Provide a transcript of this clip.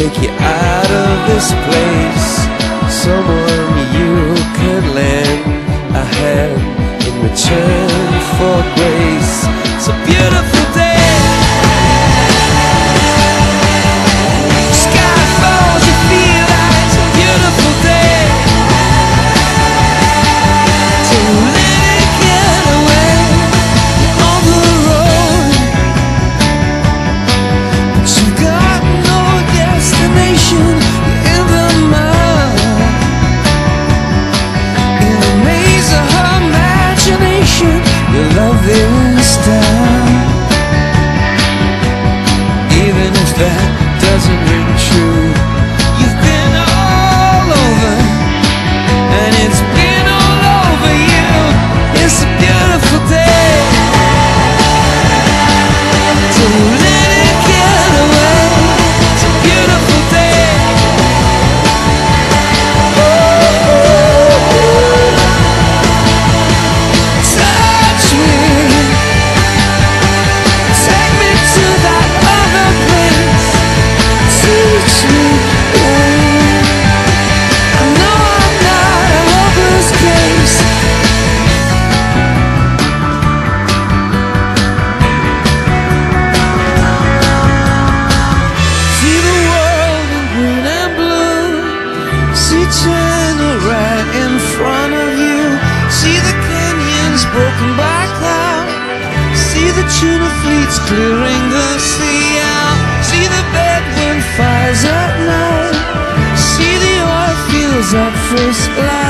Take you out of this place. Someone you can lend broken by cloud. See the tuna fleets clearing the sea out. See the bedouin fires at night. See the oil fields at first light.